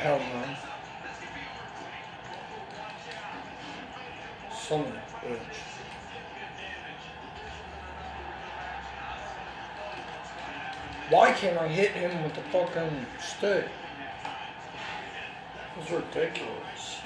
hell no. Son of bitch. Why can't I hit him with the fucking stick? It's ridiculous.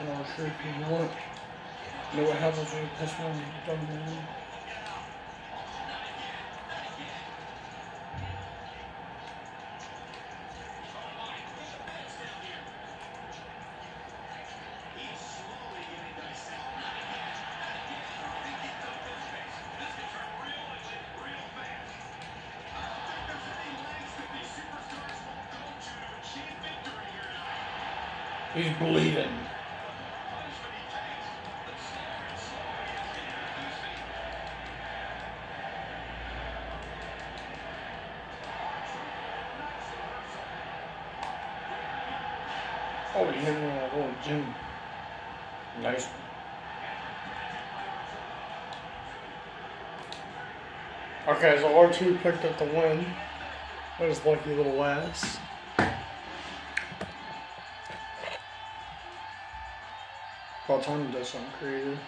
All sure if you want. Know what happens when you piss dumb man. He's bleeding. Oh, a little gym. Nice one. Okay, so R2 picked up the win. That is lucky little ass. Time he does something creative.